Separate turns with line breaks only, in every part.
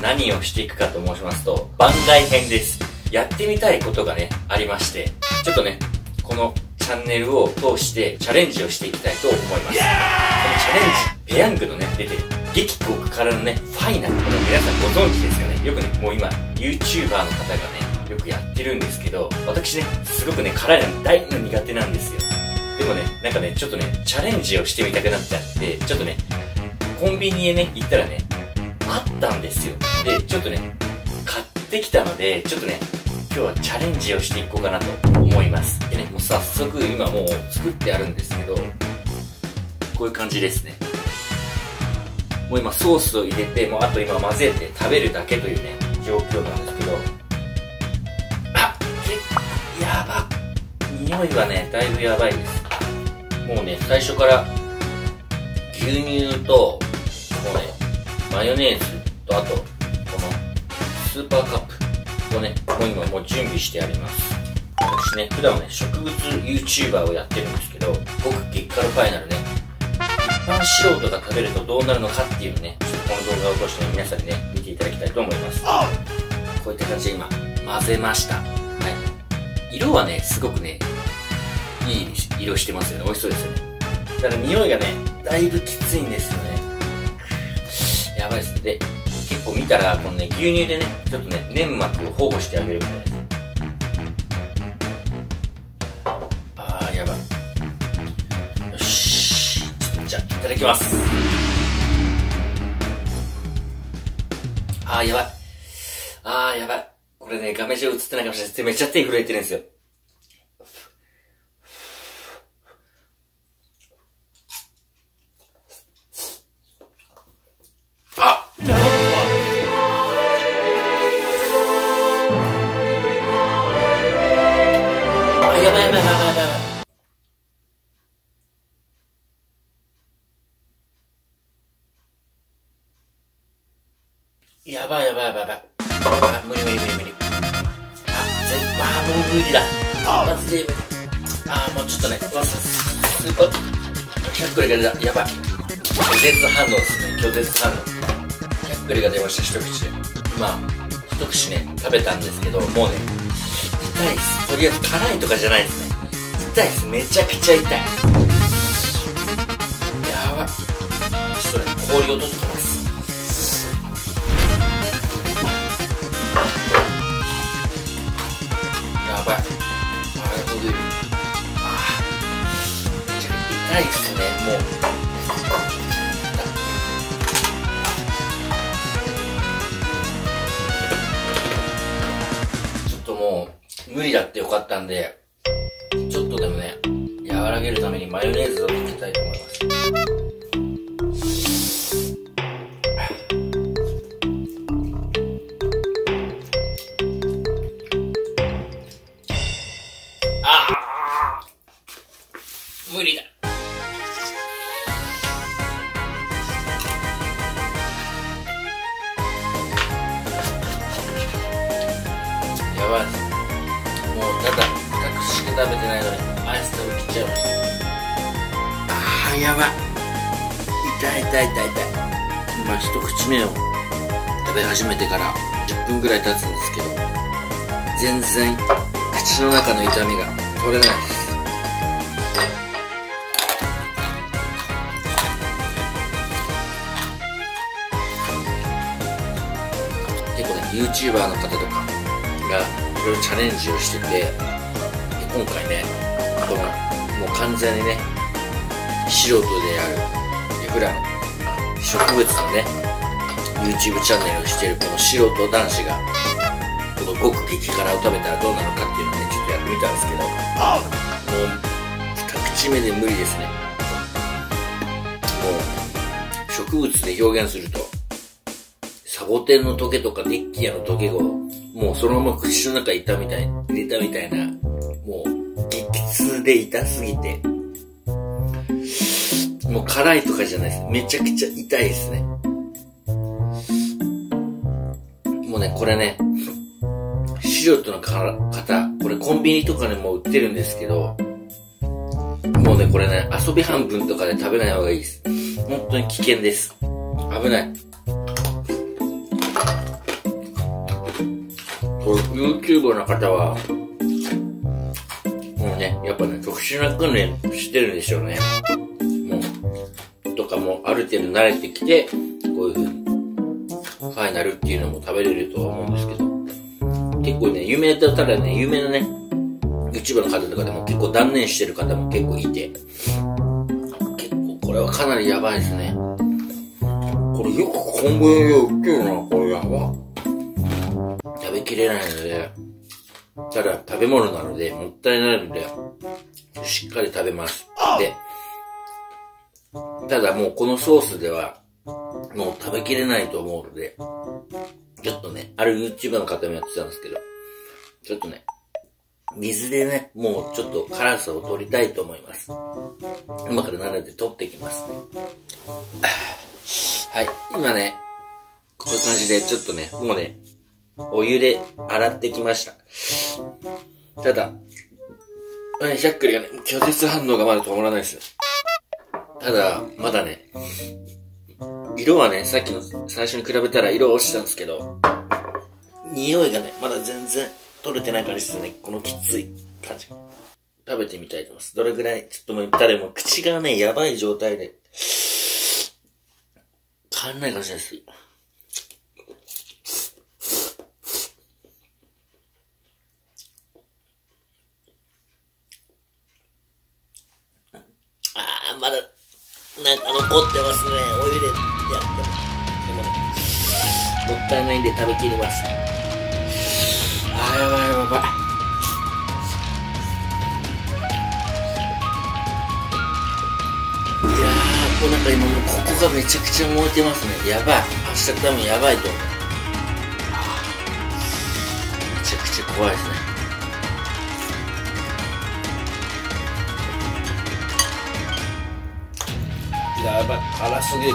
何をしていくかと申しますと、番外編です。やってみたいことがね、ありまして、ちょっとね、このチャンネルを通してチャレンジをしていきたいと思います。このチャレンジ、ペヤングのね、出てる、激国からのね、ファイナル、これ皆さんご存知ですよね。よくね、もう今、YouTuber の方がね、よくやってるんですけど、私ね、すごくね、辛いの大の苦手なんですよ。でもね、なんかね、ちょっとね、チャレンジをしてみたくなっちゃって、ちょっとね、コンビニへね、行ったらね、あったんですよ。で、ちょっとね、買ってきたので、ちょっとね、今日はチャレンジをしていこうかなと思います。でね、もう早速今もう作ってあるんですけど、こういう感じですね。もう今ソースを入れて、もうあと今混ぜて食べるだけというね、状況なんですけど、あ、結構、やば。匂いはね、だいぶやばいです。もうね、最初から牛乳と、もうね、マヨネーズと、あと、このスーパーカップをね、もう今もう準備してあります。私ね、普段はね、植物 YouTuber をやってるんですけど、僕激辛ファイナルね、一般素人が食べるとどうなるのかっていうね、ちょっとこの動画を通してね、皆さんにね、見ていただきたいと思います。こういった感じで今、混ぜました。はい。色はね、すごくね、いい色してますよね。美味しそうですよね。ただ匂いがね、だいぶきついんですよね。やばいです。で、結構見たら、このね、牛乳でね、ちょっとね、粘膜を保護してあげるみたいです。あー、やばい。よし。じゃあ、いただきます。あー、やばい。あー、やばい。これね、画面上映ってないかもしれないです。めっちゃ手震えてるんですよ。す、すごい。100個が出た。やばい。拒絶反応ですね。拒絶反応。100個が出ました、一口で。今、一口ね、食べたんですけど、もうね、痛いです。とりあえず辛いとかじゃないですね。痛いです。めちゃくちゃ痛い。やばい。ちょっとね、氷落としてます。やばい。ないですね、もう。ちょっともう、無理だってよかったんで、ちょっとでもね、和らげるためにマヨネーズをかけたいと思います。ちゃいましたあやば。い痛い痛い痛い痛い。今一口目を食べ始めてから10分ぐらい経つんですけど全然口の中の痛みが取れないです。結構ね YouTuber の方とかがいろいろチャレンジをしてて今回ねこのもう完全にね素人である。普段植物のね YouTube チャンネルをしているこの素人男子がこの極激辛を食べたらどうなのかっていうのをねちょっとやってみたんですけど。もう二口目で無理ですね。もう植物で表現するとサボテンのトゲとかデッキヤのトゲをもうそのまま口の中にいたみたい、入れたみたいな、もうで痛すぎて、もう辛いとかじゃないです。めちゃくちゃ痛いですね。もうね、これね、素人の方、これコンビニとかでも売ってるんですけど、もうね、これね、遊び半分とかで食べない方がいいです。本当に危険です。危ない。これ YouTuber の方は、もうね、やっぱね、特殊な訓練してるんでしょうね。もう、とかもある程度慣れてきて、こういう風に、ファイナルっていうのも食べれるとは思うんですけど、結構ね、有名だったらね、有名なね、YouTuber の方とかでも結構断念してる方も結構いて、結構これはかなりやばいですね。これよくコンビニで売ってるな、これやば。食べきれないので、ただ食べ物なので、もったいないので、しっかり食べます。で、ただもうこのソースでは、もう食べきれないと思うので、ちょっとね、ある YouTuber の方もやってたんですけど、ちょっとね、水でね、もうちょっと辛さを取りたいと思います。今からなので取っていきますね。はい、今ね、こういう感じでちょっとね、もうね、お湯で洗ってきました。ただ、しゃっくりがね、拒絶反応がまだ止まらないですよ。ただ、まだね、色はね、さっきの最初に比べたら色落ちたんですけど、匂いがね、まだ全然取れてない感じですね。このきつい感じ。食べてみたいと思います。どれぐらい、ちょっともう誰も口がね、やばい状態で、変わんないかもしれないです。ああ、まだ、なんか残ってますね。お湯でやっても。でも、もったいないんで食べきります。あやばいやばい。いや、こうなんか今もうここがめちゃくちゃ燃えてますね。やばい。明日多分やばいと思う。めちゃくちゃ怖いですね。やばい。辛すぎる。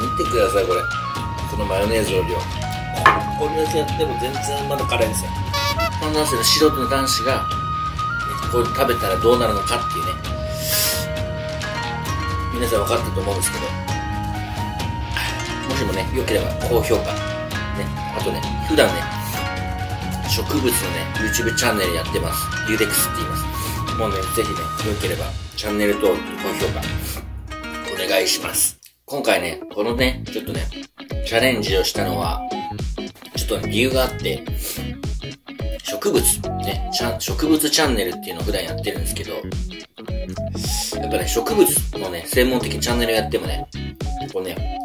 見てください、これ。このマヨネーズの量。これだけやっても全然まだ辛いんですよ。この男性の素人の男子が、これ食べたらどうなるのかっていうね、皆さん分かったと思うんですけど、もしもね、良ければ高評価、ね、あとね、普段ね、植物のね、YouTube チャンネルやってます。ユーデックスって言います。もうね、ぜひね、良ければ、チャンネルと高評価、お願いします。今回ね、このね、ちょっとね、チャレンジをしたのは、ちょっとね理由があって、植物、ね、植物チャンネルっていうのを普段やってるんですけど、やっぱね、植物のね、専門的チャンネルやってもね、こうね、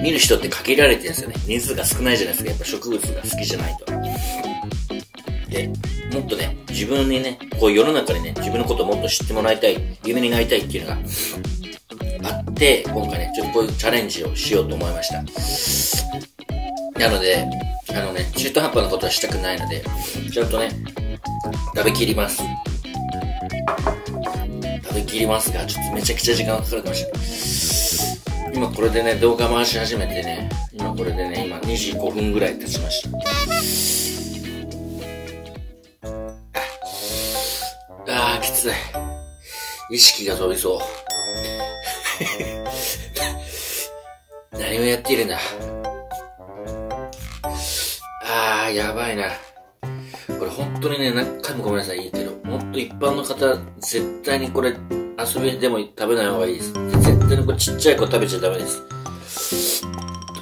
見る人って限られてるんですよね。人数が少ないじゃないですか。やっぱ植物が好きじゃないと。で、もっとね、自分にね、こう世の中でね、自分のことをもっと知ってもらいたい、有名になりたいっていうのがあって、今回ね、ちょっとこういうチャレンジをしようと思いました。なので、あのね、中途半端なことはしたくないので、ちゃんとね、食べきります。食べきりますが、ちょっとめちゃくちゃ時間がかかるかもしれない。今これでね、動画回し始めてね、今これでね、今2時5分ぐらい経ちました。つい。意識が飛びそう。何をやっているんだ。あやばいな。これ本当にね、何回もごめんなさい、いいけど、もっと一般の方、絶対にこれ、遊びでも食べない方がいいです。絶対にこれちっちゃい子食べちゃダメです。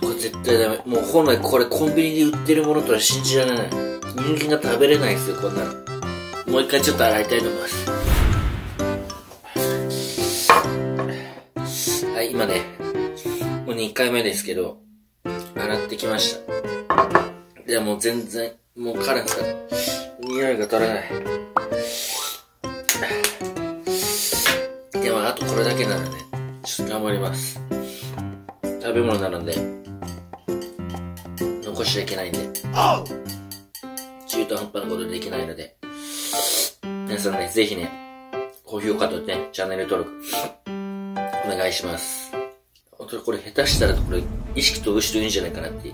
これ絶対ダメ。もう本来これコンビニで売ってるものとは信じられない。人間が食べれないですよ、こんなの。もう一回ちょっと洗いたいと思います。回目ですけど、洗ってきました。いや、もう全然、もう辛さ、匂いが取れない。でも、あとこれだけなので、ちょっと頑張ります。食べ物なので、残しちゃいけないんで、中途半端なことできないので、皆さんね、ぜひね、高評価とね、チャンネル登録、お願いします。本当にこれ下手したらこれ意識飛ぶ人いいんじゃないかなって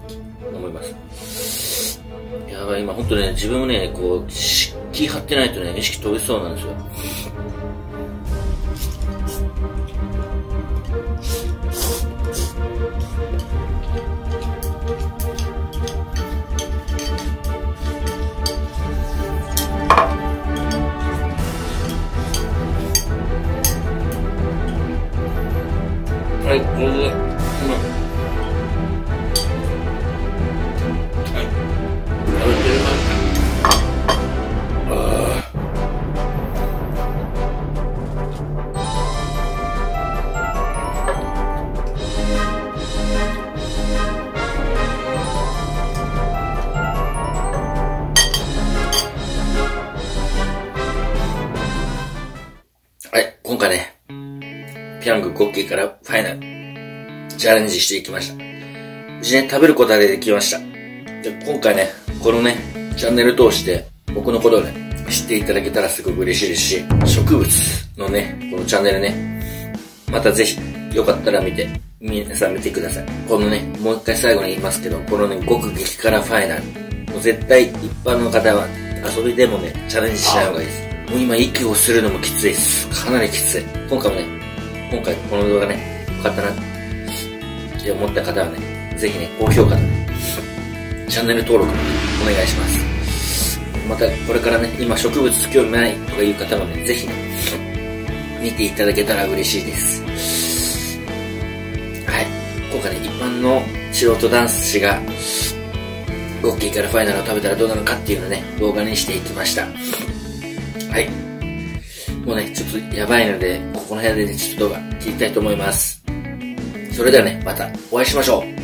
思います。やばい、今本当ね、自分もね、こう、気張ってないとね、意識飛びそうなんですよ。はい、これで、うまい。はい。食べてみます。あ。はい、今回ね、ピャング5期からファイナル、チャレンジしていきました。無事ね、食べることができました。で、今回ね、このね、チャンネル通して、僕のことをね、知っていただけたらすごく嬉しいですし、植物のね、このチャンネルね、またぜひ、よかったら見て、皆さん見てください。このね、もう一回最後に言いますけど、このね、極激辛ファイナル、もう絶対一般の方は遊びでもね、チャレンジしない方がいいです。もう今息をするのもきついです。かなりきつい。今回もね、今回この動画ね、よかったなって思った方はね、ぜひね、高評価とね、チャンネル登録お願いします。また、これからね、今植物興味ないとかいう方もね、ぜひね、見ていただけたら嬉しいです。はい。今回ね、一般の素人ダンス師が、ゴッキーからファイナルを食べたらどうなのかっていうのね、動画にしていきました。はい。もうね、ちょっとやばいので、ここの辺でね、ちょっと動画切りたいと思います。それではね、またお会いしましょう。